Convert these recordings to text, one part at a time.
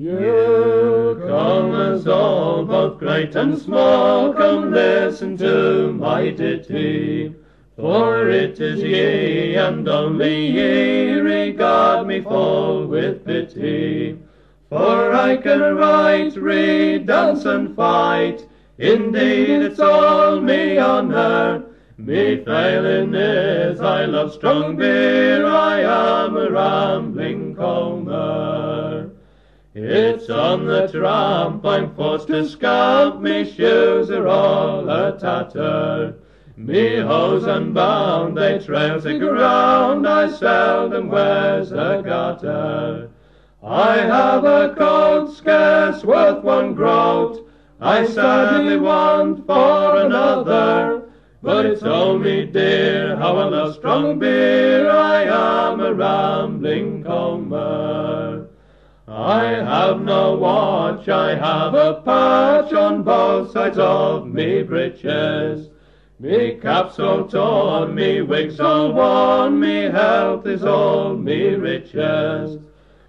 You combers all, both great and small, come listen to my ditty. For it is ye, and only ye, regard me full with pity. For I can write, read, dance, and fight, indeed it's all me honour. Me failing is I love strong beer, I am a rambling comber. It's on the tramp I'm forced to scamp, me shoes are all a tatter. Me hose unbound, they trails the ground, I seldom wears a garter. I have a coat scarce worth one groat, I sadly want for another. But it's only dear how I love strong beer, I am a rambling comber. I have no watch, I have a patch on both sides of me breeches. Me cap's all torn, me wig's all worn, me health is all me riches.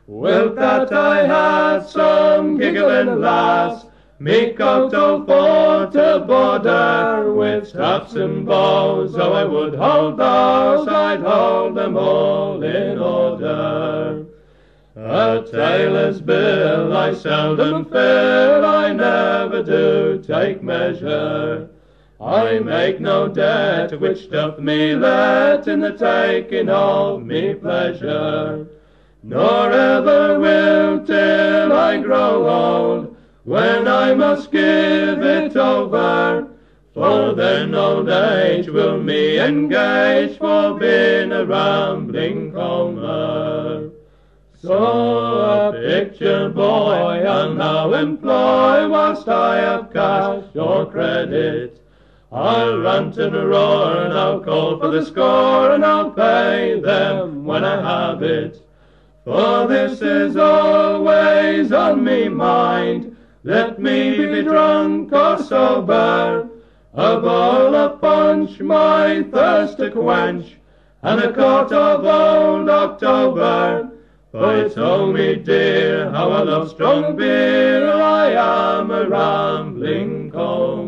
Wilt that I had some giggling lass, me coat all for to border, with straps and bows, so I would hold those, I'd hold them all in order. A tailor's bill I seldom fill, I never do take measure. I make no debt which doth me let in the taking of me pleasure. Nor ever will till I grow old, when I must give it over. For then old age will me engage for being a rambling comber. So a picture boy I'll now employ whilst I have cash or credit. I'll rant and roar and I'll call for the score and I'll pay them when I have it. For this is always on me mind, let me be drunk or sober, a bowl of punch my thirst to quench, and a quart of old October. It's oh me dear, how I love strong beer, I am a rambling comb.